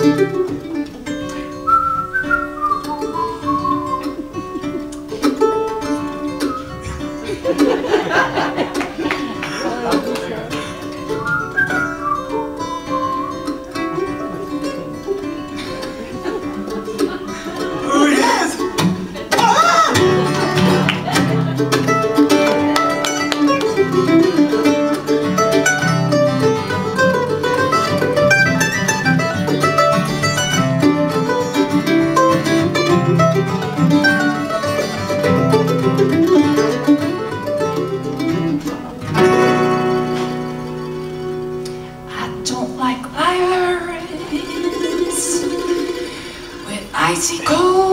Ha ha ha! I don't like liars with icy cold.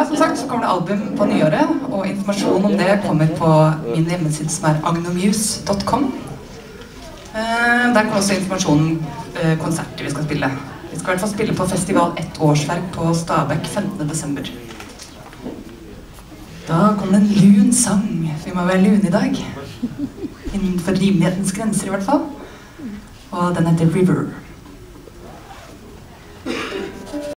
Ja, som sagt så kommer det album på nyåret, og informasjon om det kommer på min hjemmeside som er agnomuse.com. Eh, Der kommer også informasjon om eh, konserter vi skal spille. Vi skal i hvert fall spille på festival Ett årsverk på Stabekk 15. desember. Da kommer det en lun sang. Vi må være lune i dag. Innenfor rimelighetens grenser i hvert fall. Og den heter River.